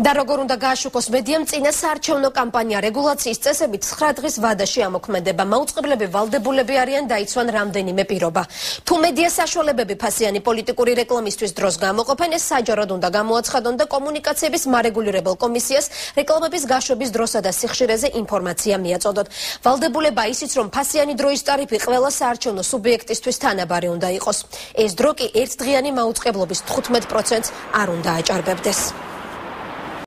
და როგორ უნდა გააშუქოს მედიამ წინა საარჩევნო კამპანია რეგულაციის წესებით 9 დღის ვადაში ამოქმედება. მაუწყებლები ვალდებულები არიან დაიცვან რამდენიმე პირობა. თუ მედია საშუალებები ფასიანი პოლიტიკური რეკლამისთვის დროს გამოყოფენ, ეს საჯაროდ უნდა გამოაცხადონ და კომუნიკაციების მარეგულირებელ კომისიას რეკლამების გაშვების დროსა და სიხშირეზე ინფორმაცია მიაწოდოთ. ვალდებულება ისიც, რომ ფასიანი დროის ტარიფი ყველა საარჩევნო სუბიექტისთვის თანაბარი უნდა იყოს. ეს დრო კი ერთდღიანი მაუწყებლობის 15%-ს არ უნდა აჭარბებდეს.